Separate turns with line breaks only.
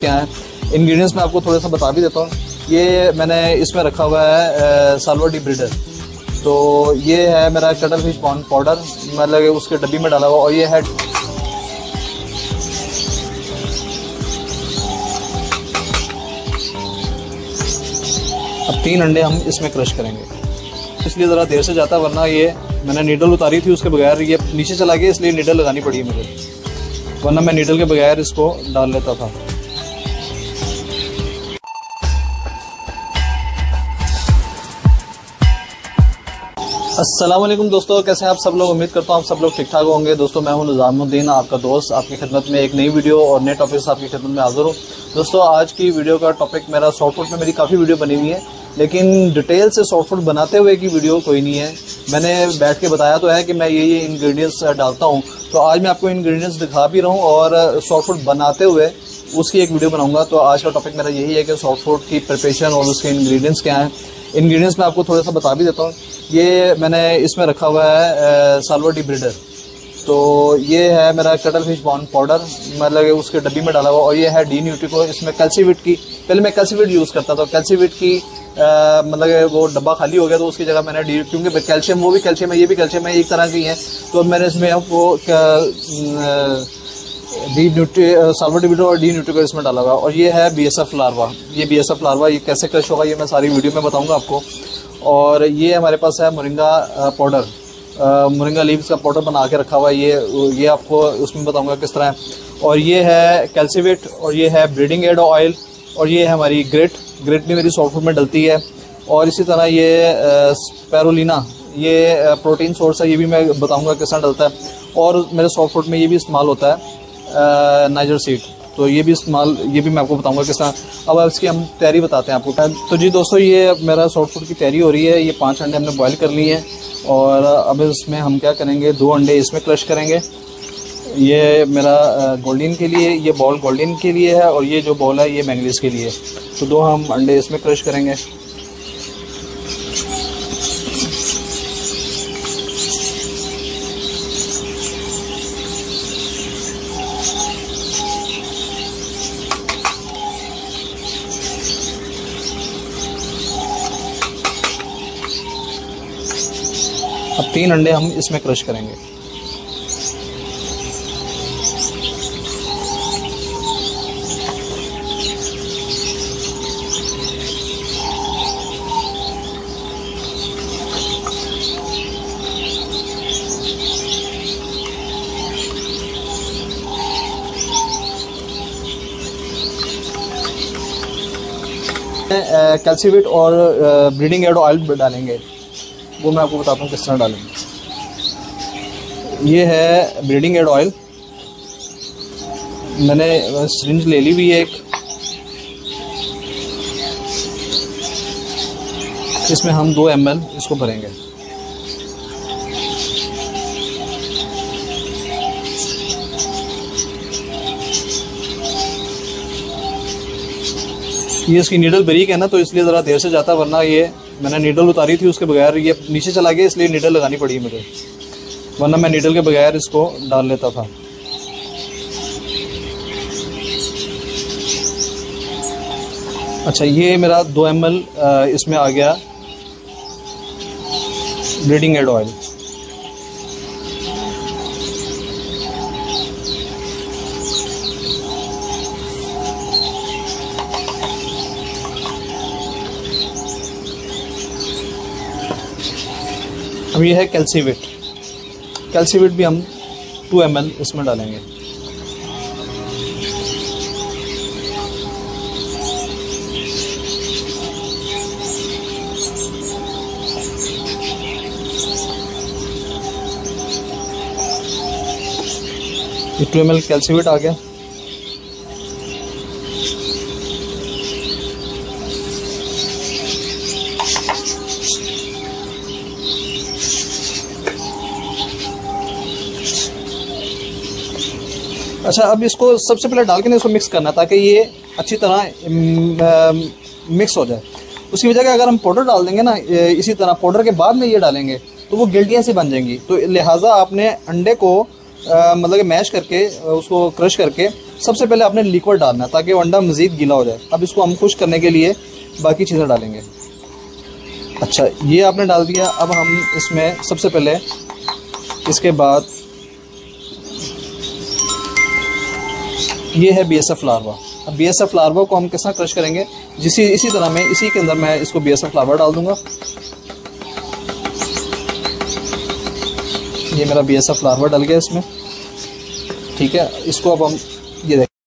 क्या है? इंग्रेडिएंट्स मैं आपको थोड़ा सा बता भी देता हूँ। ये मैंने इसमें रखा हुआ है सालवा डी ब्रिडर तो ये है मेरा कटल फ़िश पॉन पाउडर मतलब उसके डब्बी में डाला हुआ, और ये है अब तीन अंडे हम इसमें क्रश करेंगे। इसलिए ज़रा देर से जाता, वरना ये मैंने नीडल उतारी थी उसके बगैर, ये नीचे चला गया, इसलिए नीडल लगानी पड़ी मुझे। वरना मैं नीडल के बगैर इसको डाल लेता था। वालेकुम दोस्तों, कैसे हैं आप सब लोग? उम्मीद करता हूँ आप सब लोग ठीक ठाक होंगे। दोस्तों, मैं हूँ निज़ामुद्दीन, आपका दोस्त, आपकी खिदमत में एक नई वीडियो और नए टॉपिक आपकी खिदमत में हाजिर हूँ। दोस्तों, आज की वीडियो का टॉपिक मेरा सॉफ्ट फ़ूड में मेरी काफ़ी वीडियो बनी हुई है, लेकिन डिटेल से सॉफ्ट फ़ूड बनाते हुए की वीडियो कोई नहीं है। मैंने बैठ के बताया तो है कि मैं ये ये इंग्रेडिएंट्स डालता हूँ। तो आज मैं आपको इंग्रेडिएंट्स दिखा भी रहा हूँ और सॉफ्ट फ़ूड बनाते हुए उसकी एक वीडियो बनाऊँगा। तो आज का टॉपिक मेरा यही है कि सॉफ्ट फ़ूड की प्रिपरेशन और उसके इंग्रेडिएंट्स क्या हैं। इंग्रेडिएंट्स मैं आपको थोड़ा सा बता भी देता हूँ। ये मैंने इसमें रखा हुआ है सालवा डी ब्रिडर तो ये है मेरा कटल फ़िश बॉन पाउडर मतलब उसके डब्बी में डाला हुआ, और ये है डी न्यूट्रिको इसमें कैल्सीविट की। पहले मैं कैल्सीविट यूज़ करता था कैल्सीविट की मतलब वो डब्बा खाली हो गया तो उसकी जगह मैंने डी क्योंकि कैल्शियम वो भी कैल्शियम है, ये भी कैल्शियम है, एक तरह की है। तो अब मैंने इसमें आपको डी न्यूट्री साल्वर डिबिडो और डी न्यूट्रिको इसमें डाला हुआ, और ये है बी एस एफ़ लार्वा ये बी एस एफ़ लार्वा ये कैसे क्रश होगा, ये मैं सारी वीडियो में बताऊँगा आपको। और ये हमारे पास है मुरिंगा पाउडर मुरिंगा लीव्स का पाउडर बना के रखा हुआ है, ये ये आपको उसमें बताऊँगा किस तरह है। और ये है कैल्सीवेट और ये है ब्रीडिंग एड ऑयल और ये है हमारी ग्रेट ग्रेट भी मेरी सॉफ्ट में डलती है। और इसी तरह ये पैरोलिना ये प्रोटीन सोर्स है, ये भी मैं बताऊँगा किस तरह डलता है। और मेरे सॉफ्ट में ये भी इस्तेमाल होता है नाइजर सीड तो ये भी इस्तेमाल, ये भी मैं आपको बताऊँगा किस तरह। अब इसकी हम तैयारी बताते हैं आपको। तो जी दोस्तों, ये मेरा सॉफ्ट फ़ूड की तैयारी हो रही है। ये पाँच अंडे हमने बॉयल कर लिए हैं। और अब इसमें हम क्या करेंगे? दो अंडे इसमें क्रश करेंगे। ये मेरा गोल्डन के लिए, ये बॉल गोल्डन के लिए है। और ये जो बॉल है, ये मैंगलीस के लिए। तो दो हम अंडे इसमें क्रश करेंगे। तीन अंडे हम इसमें क्रश करेंगे। कैल्सीवेट और ब्रीडिंग एड ऑयल डालेंगे। वो मैं आपको बताता हूँ किस तरह डालेंगे। ये है ब्रीडिंग एड ऑयल। मैंने सिरिंज ले ली हुई है एक। इसमें हम दो एमएल इसको भरेंगे। ये इसकी नीडल बरीक है ना तो इसलिए ज़रा देर से जाता, वरना ये मैंने नीडल उतारी थी, उसके बगैर ये नीचे चला गया, इसलिए नीडल लगानी पड़ी मुझे। वरना मैं नीडल के बगैर इसको डाल लेता था। अच्छा ये मेरा दो एम इसमें आ गया ब्लीडिंग एड ऑयल अब ये है कैल्सीवेट। कैल्सीवेट भी हम टू एम इसमें डालेंगे। ये टू एम कैल्सीवेट आ गया। अच्छा अब इसको सबसे पहले डाल के ना इसको मिक्स करना ताकि ये अच्छी तरह मिक्स हो जाए। उसकी वजह अगर हम पाउडर डाल देंगे ना इसी तरह पाउडर के बाद में ये डालेंगे तो वो गिल्टियाँ सी बन जाएँगी। तो लिहाजा आपने अंडे को मतलब मैश करके उसको क्रश करके सबसे पहले आपने लिक्विड डालना है ताकि वो अंडा मज़ीद गीला हो जाए। अब इसको हम खुश करने के लिए बाकी चीज़ें डालेंगे। अच्छा ये आपने डाल दिया। अब हम इसमें सबसे पहले इसके बाद ये है बी एस एफ़ लार्वा अब बी एस एफ़ लार्वा को हम किस तरह क्रश करेंगे? जिसी, इसी तरह मैं, इसी के अंदर मैं इसको बी एस एफ़ लार्वा डाल दूँगा। ये मेरा बी एस एफ़ लार्वा डल गया इसमें। ठीक है, इसको अब हम, ये देखें